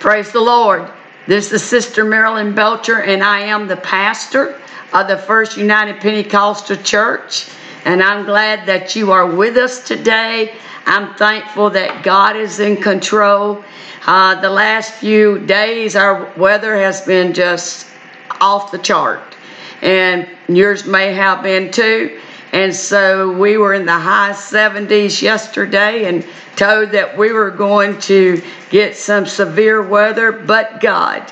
Praise the Lord. This is Sister Marilyn Belcher, and I am the pastor of the First United Pentecostal Church. And I'm glad that you are with us today. I'm thankful that God is in control. Uh, the last few days, our weather has been just off the chart, and yours may have been too. And so we were in the high 70s yesterday and told that we were going to get some severe weather, but God.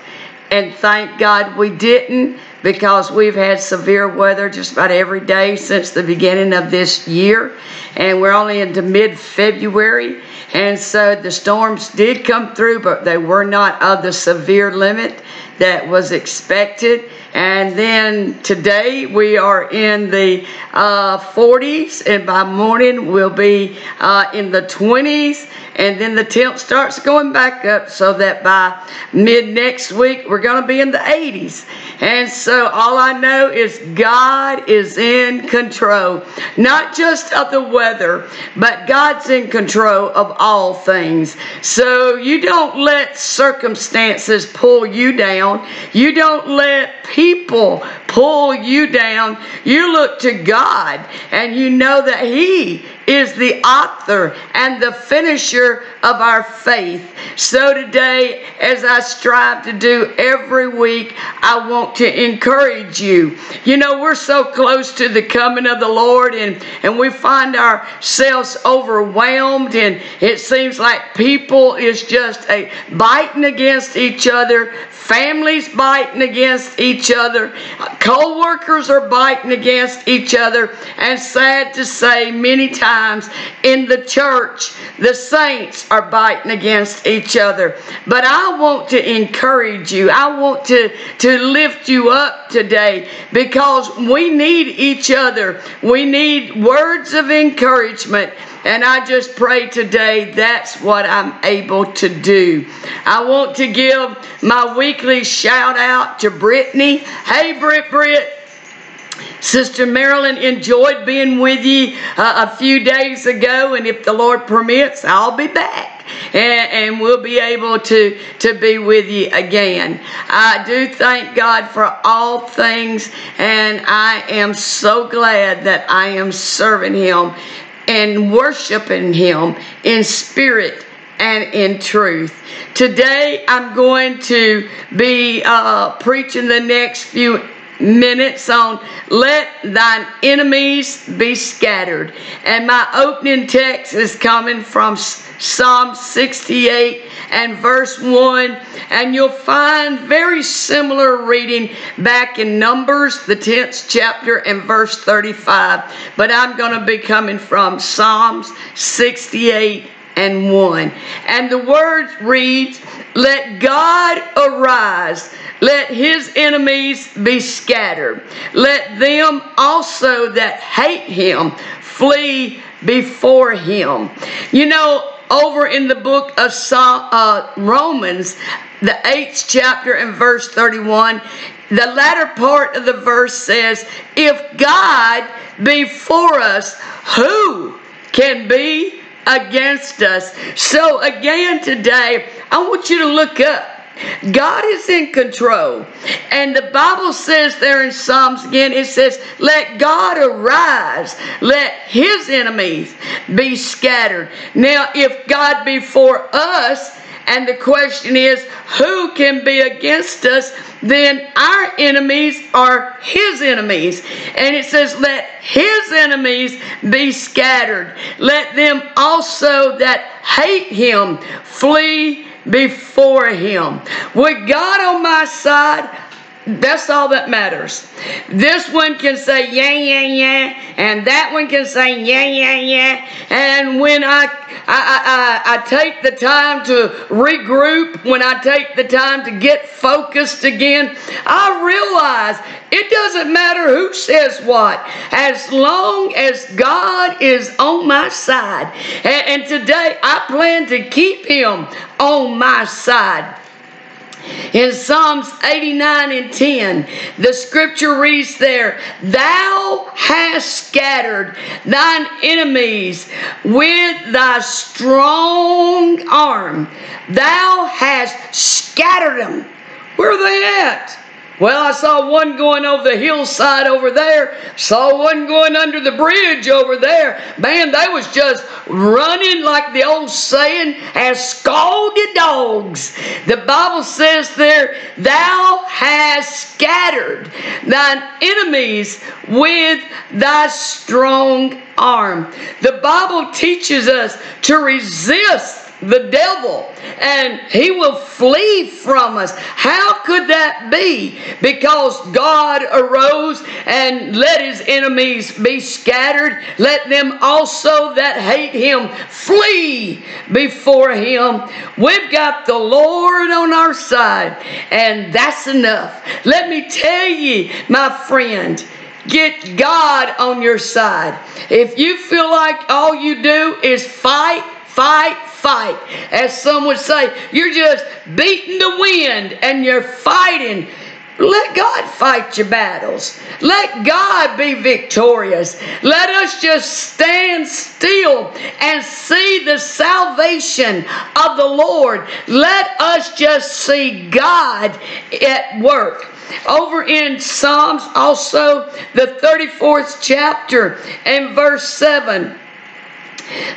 And thank God we didn't because we've had severe weather just about every day since the beginning of this year. And we're only into mid February. And so the storms did come through, but they were not of the severe limit that was expected. And then today we are in the uh, 40s, and by morning we'll be uh, in the 20s. And then the temp starts going back up so that by mid next week we're going to be in the 80s. And so all I know is God is in control, not just of the weather, but God's in control of all things. So you don't let circumstances pull you down. You don't let people pull you down. You look to God and you know that He is the author and the finisher of our faith. So today, as I strive to do every week, I want to encourage you. You know, we're so close to the coming of the Lord and, and we find ourselves overwhelmed and it seems like people is just a biting against each other, families biting against each other, co-workers are biting against each other, and sad to say, many times in the church, the saints are biting against each other. But I want to encourage you. I want to, to lift you up today because we need each other. We need words of encouragement. And I just pray today that's what I'm able to do. I want to give my weekly shout out to Brittany. Hey, Britt, Britt. Sister Marilyn enjoyed being with you uh, a few days ago, and if the Lord permits, I'll be back. And, and, we'll be able to, to be with you again. I do thank God for all things, and I am so glad that I am serving Him and worshiping Him in spirit and in truth. Today I'm going to be uh, preaching the next few minutes on let thine enemies be scattered. And my opening text is coming from Psalm 68 and verse 1. And you'll find very similar reading back in Numbers, the 10th chapter, and verse 35. But I'm going to be coming from Psalms 68 and 1. And the word reads, Let God arise let his enemies be scattered. Let them also that hate him flee before him. You know, over in the book of uh, Romans, the eighth chapter and verse 31, the latter part of the verse says, If God be for us, who can be against us? So, again, today, I want you to look up God is in control. And the Bible says there in Psalms again, it says, Let God arise, let his enemies be scattered. Now, if God be for us, and the question is, who can be against us? Then our enemies are his enemies. And it says, Let his enemies be scattered. Let them also that hate him flee before Him. With God on my side, that's all that matters. This one can say yeah, yeah, yeah, and that one can say yeah, yeah, yeah. And when I, I, I, I take the time to regroup, when I take the time to get focused again, I realize it doesn't matter who says what, as long as God is on my side. And, and today I plan to keep Him on my side. In Psalms 89 and 10, the scripture reads there, Thou hast scattered thine enemies with thy strong arm. Thou hast scattered them. Where are they at? Well, I saw one going over the hillside over there. Saw one going under the bridge over there. Man, they was just running like the old saying, as scalded dogs. The Bible says there, Thou hast scattered thine enemies with thy strong arm. The Bible teaches us to resist the devil and he will flee from us. How could that be? Because God arose and let his enemies be scattered. Let them also that hate him flee before him. We've got the Lord on our side, and that's enough. Let me tell you, my friend. Get God on your side. If you feel like all you do is fight, fight, fight. As some would say, you're just beating the wind and you're fighting. Let God fight your battles. Let God be victorious. Let us just stand still and see the salvation of the Lord. Let us just see God at work. Over in Psalms, also the 34th chapter and verse 7.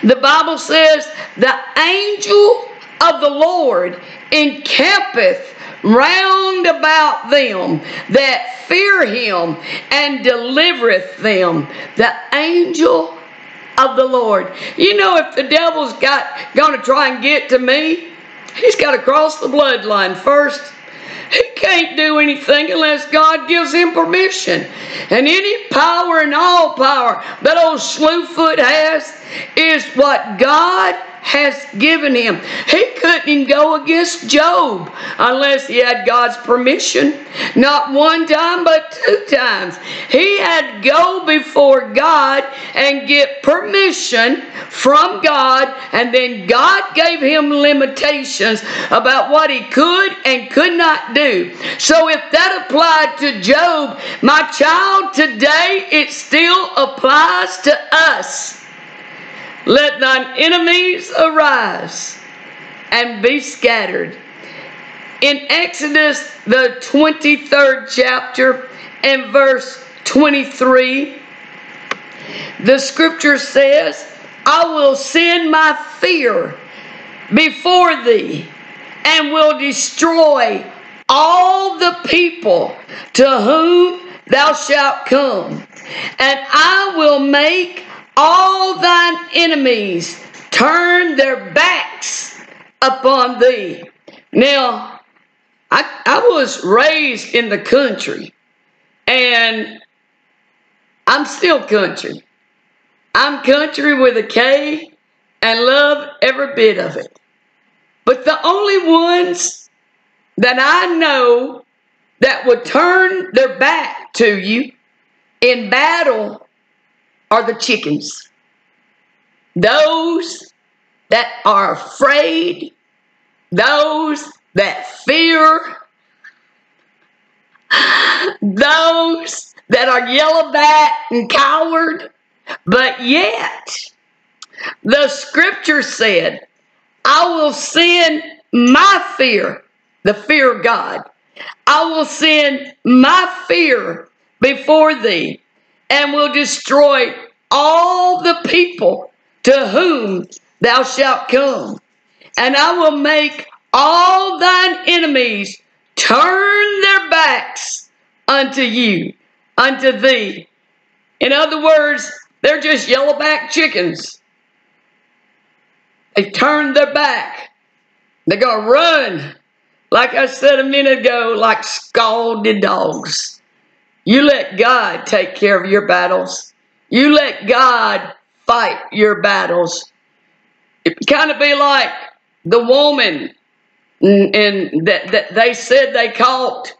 The Bible says, The angel of the Lord encampeth round about them that fear him and delivereth them. The angel of the Lord. You know, if the devil's got gonna try and get to me, he's got to cross the bloodline first. He can't do anything unless God gives him permission. And any power and all power that old Slewfoot has is what God has given him. He couldn't go against Job unless he had God's permission. Not one time, but two times. He had to go before God and get permission from God, and then God gave him limitations about what he could and could not do. So if that applied to Job, my child, today it still applies to us. Let thine enemies arise and be scattered. In Exodus, the 23rd chapter and verse 23, the scripture says, I will send my fear before thee and will destroy all the people to whom thou shalt come, and I will make all thine enemies turn their backs upon thee. Now, I, I was raised in the country, and I'm still country. I'm country with a K and love every bit of it. But the only ones that I know that would turn their back to you in battle are the chickens. Those that are afraid, those that fear, those that are yellow back and coward, but yet the scripture said, I will send my fear, the fear of God. I will send my fear before thee and will destroy all the people to whom thou shalt come. And I will make all thine enemies turn their backs unto you, unto thee. In other words, they're just yellowback chickens. They turned their back. They're going to run, like I said a minute ago, like scalded dogs. You let God take care of your battles. You let God fight your battles. It kind of be like the woman and that, that they said they caught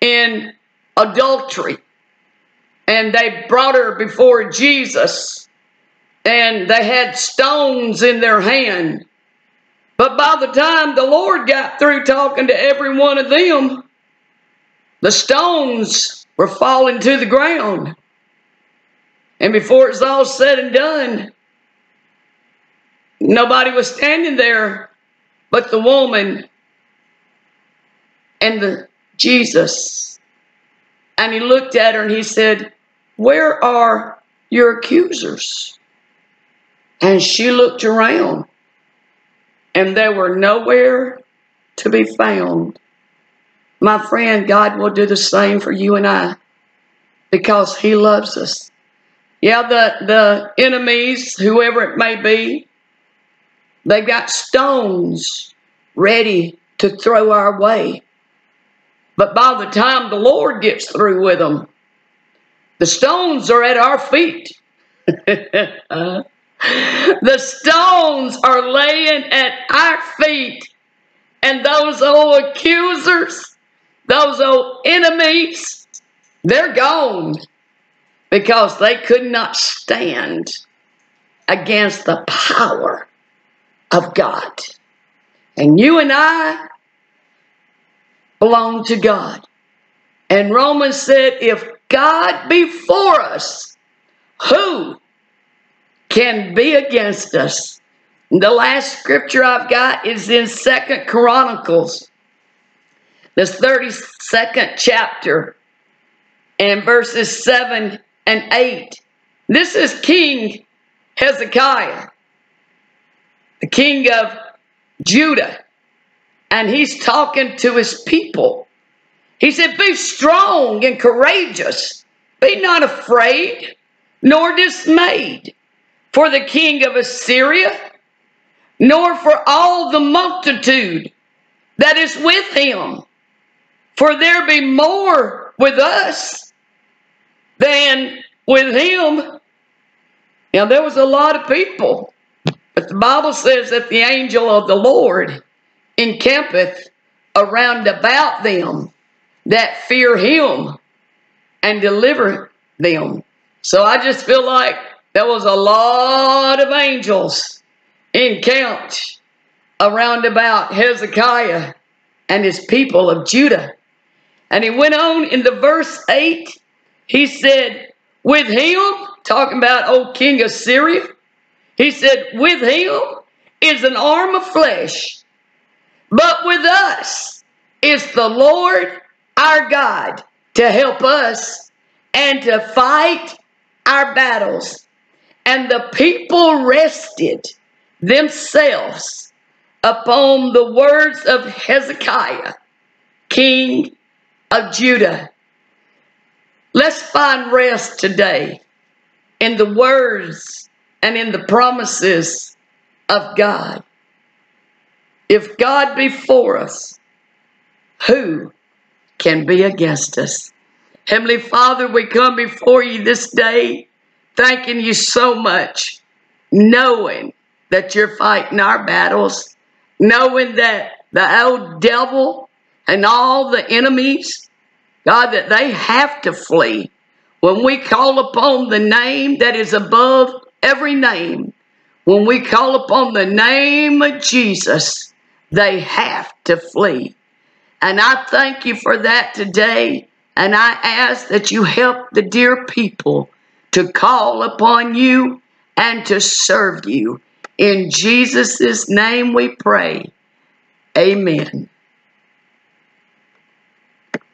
in adultery. And they brought her before Jesus. And they had stones in their hand. But by the time the Lord got through talking to every one of them, the stones were falling to the ground. And before it's all said and done, nobody was standing there but the woman and the Jesus. And he looked at her and he said, Where are your accusers? And she looked around and they were nowhere to be found. My friend, God will do the same for you and I because He loves us. Yeah, the, the enemies, whoever it may be, they've got stones ready to throw our way. But by the time the Lord gets through with them, the stones are at our feet. the stones are laying at our feet. And those old accusers, those old enemies, they're gone because they could not stand against the power of God. And you and I belong to God. And Romans said, if God be for us, who can be against us? The last scripture I've got is in Second Chronicles, the 32nd chapter, and verses 7 and 8. This is King Hezekiah, the king of Judah and he's talking to his people. He said, Be strong and courageous. Be not afraid nor dismayed for the king of Assyria, nor for all the multitude that is with him. For there be more with us than with him. Now, there was a lot of people, but the Bible says that the angel of the Lord encampeth around about them that fear him and deliver them. So I just feel like there was a lot of angels encamped around about Hezekiah and his people of Judah. And he went on in the verse 8, he said, with him, talking about old king of Syria, he said, with him is an arm of flesh but with us is the Lord our God to help us and to fight our battles. And the people rested themselves upon the words of Hezekiah, king of Judah. Let's find rest today in the words and in the promises of God. If God be for us, who can be against us? Heavenly Father, we come before you this day thanking you so much, knowing that you're fighting our battles, knowing that the old devil and all the enemies, God, that they have to flee. When we call upon the name that is above every name, when we call upon the name of Jesus, they have to flee. And I thank you for that today. And I ask that you help the dear people to call upon you and to serve you. In Jesus' name we pray. Amen.